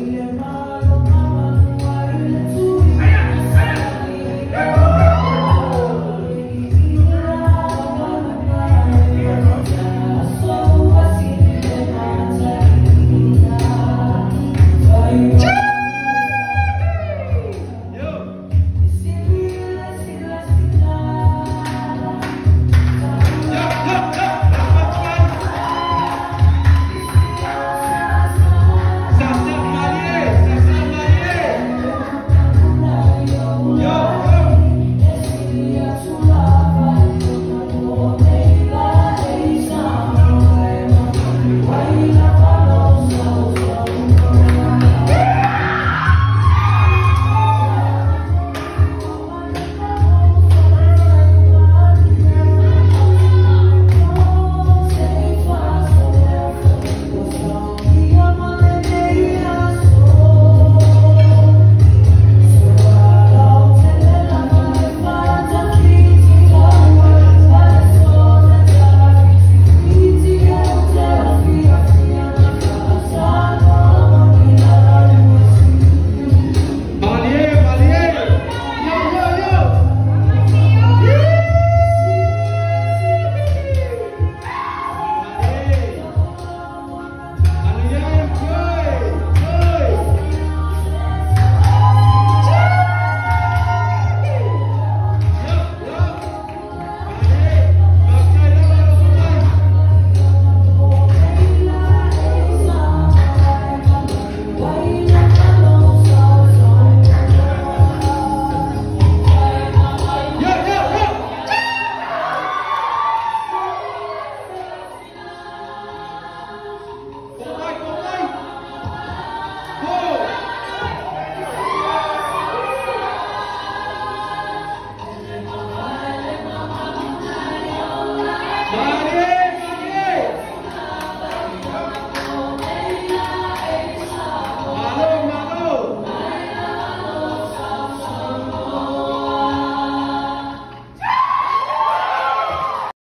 Yeah. The Lord